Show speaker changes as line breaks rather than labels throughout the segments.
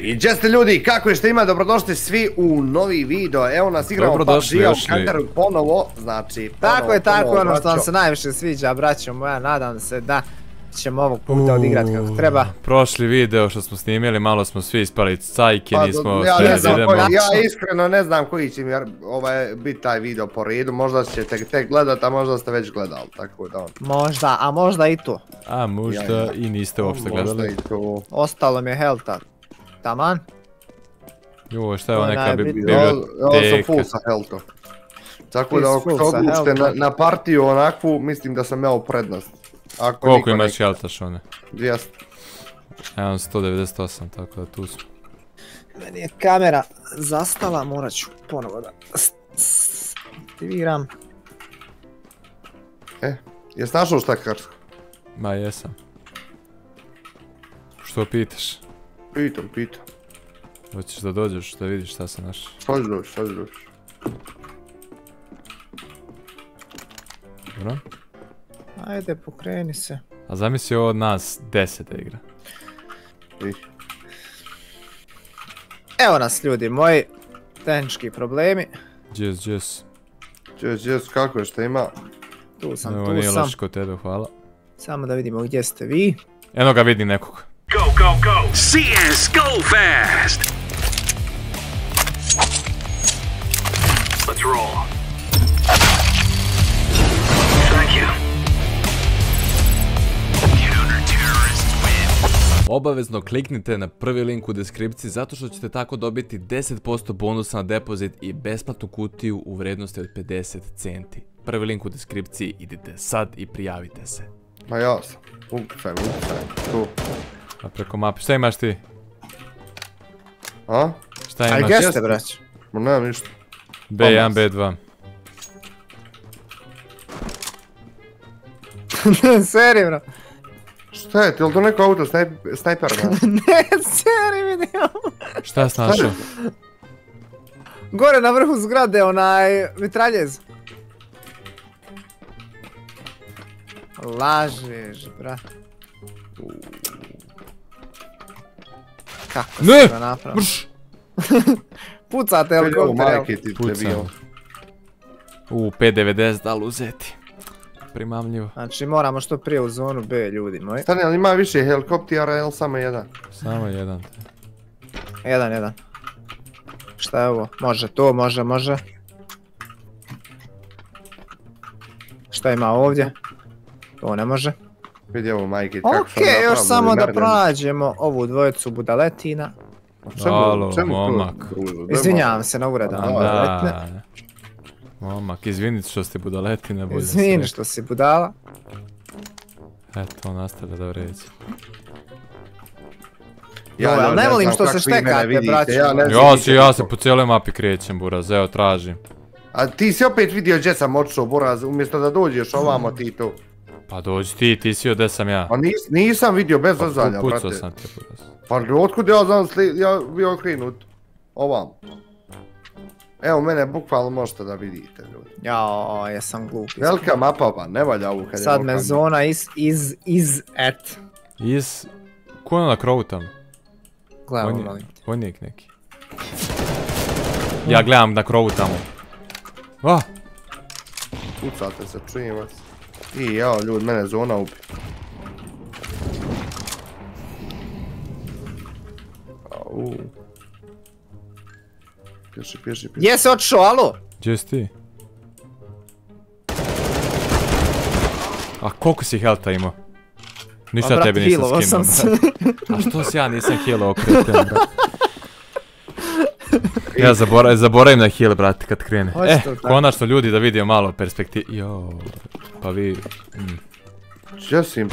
I gdje ste ljudi, kako je što ima, dobrodošli svi u novi video, evo nas igramo
Dobrodošli,
PUBG-a u. Kanteru ponovo, znači ponovo,
Tako je, tako
ponovo,
ono što vam se najviše sviđa, braćo moja, nadam se da ćemo ovog puta odigrati kako treba.
Prošli video što smo snimili, malo smo svi ispali cajke,
Pa,
nismo
ja,
sve
ne znam
idemo.
koji- ja iskreno ne znam koji će mi jer ovaj, biti taj video po redu, možda ćete tek gledat, a možda ste već gledali, tako da on.
Možda, a možda i to.
A možda
Ja, ja.
i niste uopšte
Možda
gledali.
i.
Ostalo mi je helta. Taman.
Joj, šta je ovo neka bi-
najbitnije.
Ja, ja sam full
biblioteka?
sa healthom. Tako da ako
sa
odlučite na, na partiju onakvu, mislim da sam ja u prednost. Ako
Koliko imaš jelta šone?
200.
Ja imam 198, tako da tu smo.
Meni je kamera zastala, morat ću ponovo da aktiviram.
E, jes našao štakarsku?
Ma jesam. Što pitaš?
Pitam, pitam.
Hoćeš da dođeš da vidiš šta sam našao?
Šta ću doći, šta ću doći?
Dobro?
Ajde, pokreni se.
A zamisli ovo od nas 10 da igra.
I,
Evo nas ljudi moji, tehnički problemi.
Jez, jez.
Jes, jes, kako je, šta ima?
Tu sam,
Evo
tu
nije
sam.
kod tebe, hvala.
Samo da vidimo gdje ste vi.
Eno ga vidi nekog.
Go, go! CS, go fast! Let's roll. Thank you.
Obavezno kliknite na prvi link u deskripciji zato što ćete tako dobiti 10% bonusa na depozit i besplatnu kutiju u vrednosti od 50 centi. Prvi link u deskripciji, idite sad i prijavite se.
Ma ja sam. Tu.
A preko mape, šta imaš ti?
A?
Šta
A
imaš?
gdje ste brać?
Ma nemam ništa.
B1, B2.
Seri bro.
Šta je, ti li to neko auto snajp, snajper, da?
Ne, seri vidio.
Šta si našao?
Gore na vrhu zgrade onaj mitraljez. Lažeš, bra. Kako
Ne!
si to napravio?
Mrš!
Pucate helikopter, jel?
Pucam. U, 5.90, da li uzeti? Primamljivo.
Znači moramo što prije u zonu B, ljudi moji.
Stani, ali ima više helikoptera ili samo jedan?
Samo jedan.
Jedan, jedan. Šta je ovo? Može to, može, može. Šta ima ovdje? To ne može.
Vidi ovo majke, kako
Ok,
su oni
još samo da pronađemo ovu dvojicu budaletina.
Čemu-
Alo,
čemu to
momak.
Izvinjavam se na uvredama.
Da,
budaletine.
Da. Momak, izvini što ste budaletine, bolje
Izvini što si budala.
Eto, on nastavlja da vređa.
Ja, ja
ne volim što se štekate, braćo.
Ja, ne znam
Ja se, ja se po cijeloj mapi krećem, buraz, evo, tražim.
A ti si opet vidio gdje sam otišao, Boraz, umjesto da dođeš ovamo ti tu.
Pa dođi ti, ti si od gdje sam ja.
Pa nis, nisam vidio bez zazanja,
Pucao
brate.
sam te, buraz.
Pa otkud ja znam, sli, ja bio okrenut ovam. Evo mene bukvalno možete da vidite ljudi.
Jao, jesam glup.
Velika mapa pa, ne valja ovu kad je
Sad me zona iz, iz, iz, et.
Iz... Ko je na krovu tamo?
Gledamo, molim te.
Vojnik neki. Ja gledam na krovu tamo. Ah,
Pucate se, čujem vas. I jao, ljudi, mene zona ubi. Au. Pješi, pješi, pješi.
Gdje se otišao, alo?
gdje si ti? A koliko si helta imao? Ništa tebi nisam skinuo. A što si ja nisam healo okretem, brat? Ja zaboravim, zaboravim na heal, brate, kad krene.
Hoće
Eh,
to
konačno ljudi da vidio malo perspektivu. Jo, pa vi... Mm.
Gdje si im?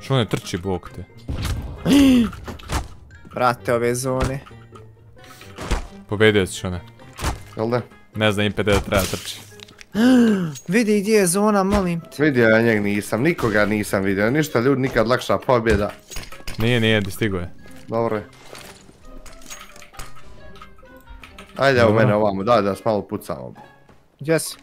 Što ne trči, bog te.
Brate, ove zone.
Pobedio si što ne.
Jel da?
Ne znam, IPD da treba trči.
Vidi gdje je zona, molim te.
Vidio ja njeg nisam, nikoga nisam vidio, ništa ljudi, nikad lakša pobjeda.
Nije, nije, stigo je.
Dobro je. Ajde evo
Dobro.
mene ovamo, daj da s malo pucamo.
Gdje si?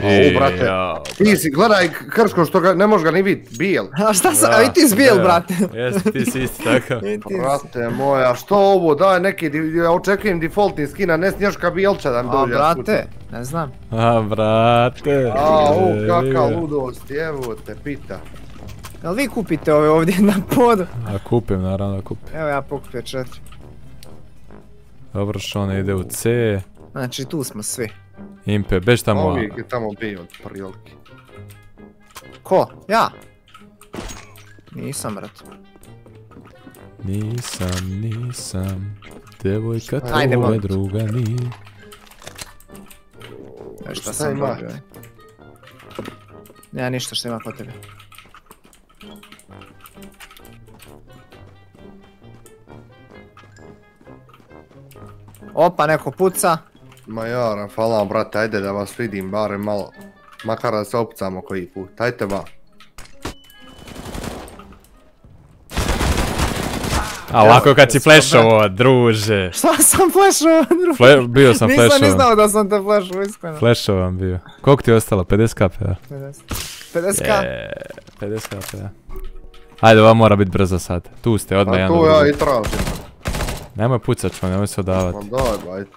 Au, brate. Ti si, gledaj Krško što ga, ne možeš ga ni vidit, bijel.
A šta sam, a i ti zbijel,
da.
brate.
Jeste, ti si isti takav.
Brate moja, što ovo, daj neki, ja očekujem defaultni skin, a ne snješka bijelča da mi
A,
dođe.
brate, ne znam.
A, brate.
A, u, kakav
ga.
ludost, evo te pita.
Jel vi kupite ove ovdje na podu?
A kupim, naravno da kupim.
Evo ja pokupio četiri.
Dobro, Šone ide u C.
Znači tu smo svi.
Impe, beš tamo.
Uvijek je tamo bio od prilike.
Ko? Ja? Nisam, brate.
Nisam, nisam. Devojka tvoje druga ni.
Evo šta
Šta
sam dobio. Nema ništa što ima kod tebe. Opa, neko puca.
Ma jara, hvala vam, brate, ajde da vas vidim barem malo. Makar da se opcamo koji put, ajte ba.
A lako kad si flashovo, druže.
Šta sam flashao?
Fle- bio sam
Nisam ni znao da sam te flashao, iskreno.
Flashovan bio. Koliko ti je ostalo? 50 kp, ja?
50. 50k?
Je, 50 kp, ja. Ajde, ova mora biti brzo sad. Tu ste, odmah jedan
tu
do
ja i tražim.
Nemoj pucat ćemo, nemoj se odavati.
Ma daj ba, ajde.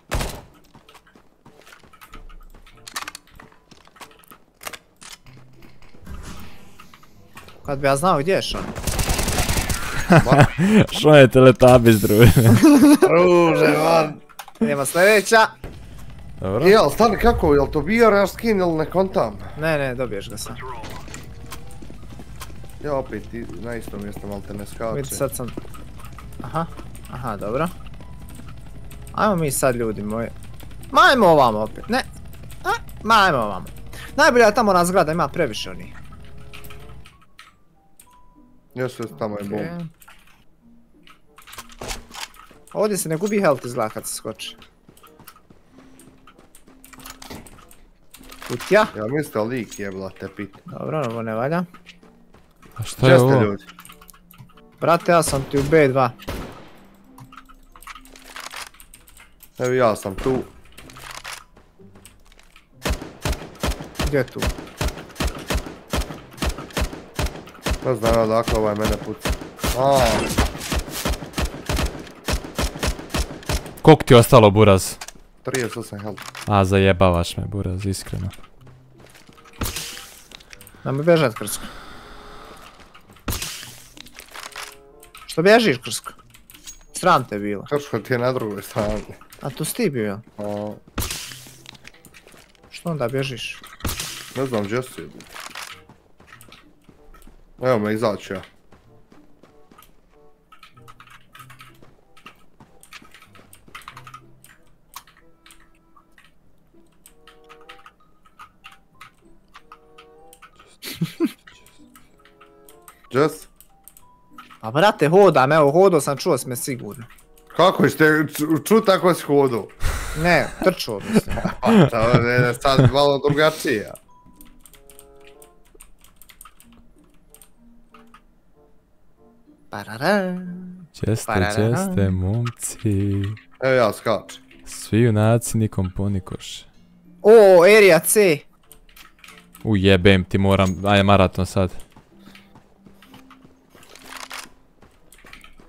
Kad bi ja znao gdje je Šon.
Što je teletabis, druže?
Ruže, man.
Idemo sljedeća.
Dobro.
Jel, stani kako, jel to bio naš skin ili ne kontam?
Ne, ne, dobiješ ga sam.
Ja opet i na istom mjestu malo te ne
Vidi
skače.
sad sam... Aha, aha, dobro. Ajmo mi sad ljudi moji. Majmo ovamo opet, ne. A, majmo ovamo. Najbolje je tamo na zgrada, ima previše onih.
Jesu, tamo je bomba.
Okej. Ovdje se ne gubi health izgleda kad se skoči. Kutja.
Ja mislim da lik jebla te pita.
Dobro, ovo ne valja.
A što je ovo?
ljudi?
Brate, ja sam ti u B2.
Evo ja sam tu.
Gdje je tu?
Ne znam ja odakle ovaj mene puca. A,
Koliko ti je ostalo, Buraz?
38 health.
A, zajebavaš me, Buraz, iskreno.
Da mi bežat krsko. Što bježiš krsko? Sram te bilo.
Krško ti je na drugoj strani.
A tu si ti bio.
A,
Što onda bježiš?
ne znam gdje si. Evo me izaći ja. Jess?
A brate, hodam, evo, hodao sam, čuo sam me sigurno.
Kako ste ču tako si hodu?
Ne, trčao mislim.
Pa, to je sad malo drugačije.
Parara.
Česte, česte, momci.
Evo ja skačem.
Svi junaci nikom ponikoše.
O, area C.
Ujebem ti moram, ajde maraton sad.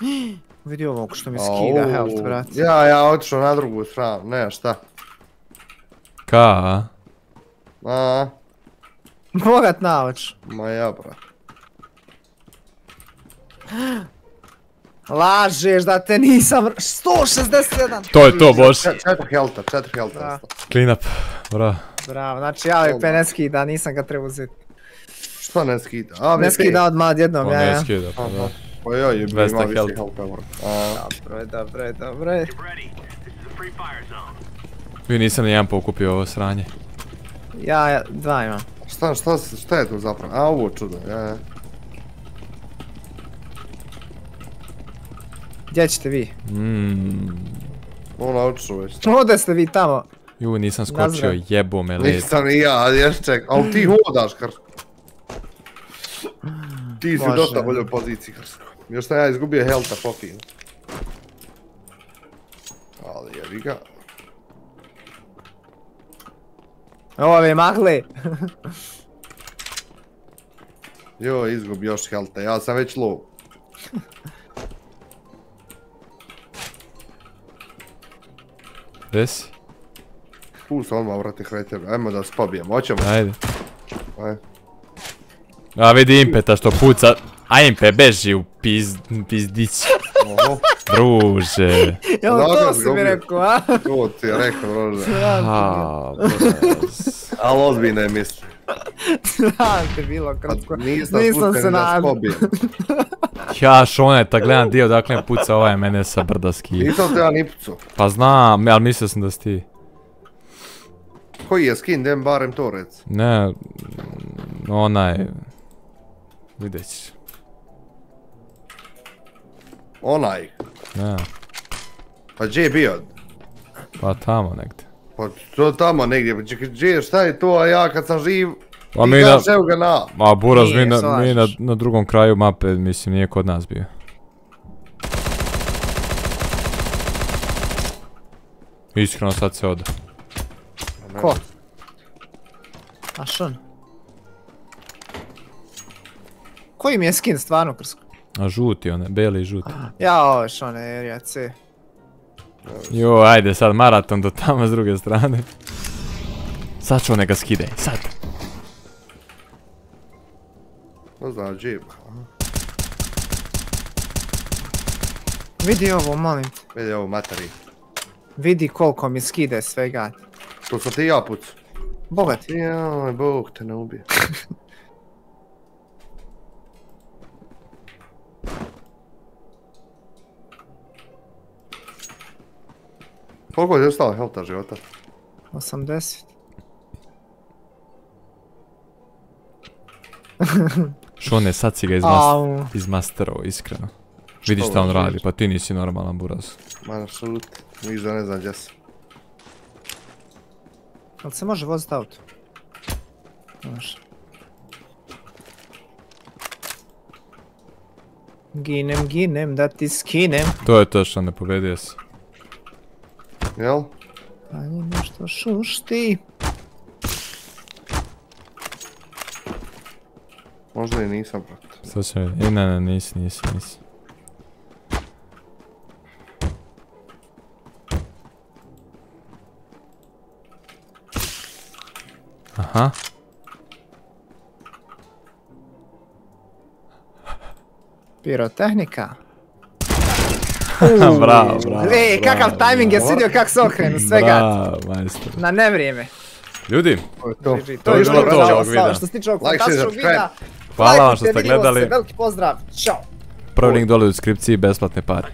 Vidi ovo što mi skida
Au,
health, brate.
Ja, ja otišao na drugu stranu, ne šta.
Ka, a?
A,
Bogat naoč.
ma ja brat.
Lažeš da te nisam... 167!
To je to, boš.
Čet- Četiri helta, četiri helta.
Clean up, bro.
Bravo, znači ja ovaj ne skida, nisam ga trebao uzeti.
Šta ne skida? A,
Ne
VP.
skida odmah jednom,
On
ja,
ne
ja.
skida, pa da.
Pa ja je
200
ima više
health.
helta, bro. A,
Dobro, dobro, dobro.
Vi nisam ni jedan pokupio ovo sranje.
Ja, ja, dva imam.
šta, šta, šta je tu zapravo? A, ovo čudo, ja, ja.
Gdje ćete vi?
Mmm.
Ona otišao već.
Ode ste vi tamo.
Ju, nisam skočio, jebo me led.
Nisam ni ja, ali još ček. Ali ti hodaš, Krsko. Ti si
Može.
dosta boljoj poziciji, Krsko. Još sam ja izgubio helta pokinu. Ali jebi ga.
Ovo mi je magli.
Jo, izgub još helte, ja sam već low.
Gdje si?
Tu sam odmah vrati kraj tebe, ajmo da se pobijemo, hoćemo.
Ajde.
Ajde.
A vidi impeta što puca. A impe, beži u piz, pizdić. Druže.
to
Lagano
si mi rekao, a?
to ti je rekao, rože.
A, brez.
Ali ozbiljne je misli.
Znam te bilo
Pa
kratko.
nisam,
se
pobijem.
Ja šoneta gledam dio dakle me puca ovaj mene sa brda skije.
Nisam te ja ni pucao.
Pa znam, ali mislio sam da si ti.
Koji je skin, dem barem to rec.
Ne, onaj... Vidjet ćeš.
Onaj.
Ne,
Pa gdje je bio?
pa tamo negdje.
Pa to tamo negdje, pa čekaj, gdje, šta je to, a ja kad sam živ,
Pa mi na...
evo ga na.
Ma buraz, mi, na, mi na, na drugom kraju mape, mislim, nije kod nas bio. Iskreno sad se ode.
Ko? A šon? Koji mi je skin stvarno krsko?
A žuti one, beli i žuti.
Ja, ovo je šon, Erija C.
Jo, ajde sad maraton do tamo s druge strane. Sad ću neka skide, sad.
Ne znam, gdje je.
Vidi ovo, molim te.
Vidi ovo materi.
Vidi koliko mi skide svega.
To sam ti ja pucao.
Bogat.
Joj, Bog te ne ubije. Koliko je ostalo helta života?
80.
Šone, sad si ga izmas izmasterao, iskreno. Vidi
Što
šta on radi, pa ti nisi normalan buraz.
Ma, apsolut. Ništa ne znam gdje sam.
Ali se može voziti auto? Može. Ginem, ginem, da ti skinem.
To je to što ne pobedio si.
Jel?
A je nešto šušti.
Možda i nisam, brat.
Sad će vidjeti. E, ne, ne, nisi, nisi, nisi. Aha.
Pirotehnika.
bravo, bravo.
Ej, kakav tajming je svidio kak se okrenu svega.
Bravo, majstor.
Na nevrijeme.
Ljudi,
To je to.
Je
što
bilo to ovog videa.
Što se tiče ovog fantastičnog videa.
hvala vam što ste gledali.
Veliki pozdrav. Ćao.
Prvi link dole u deskripciji, besplatne pare.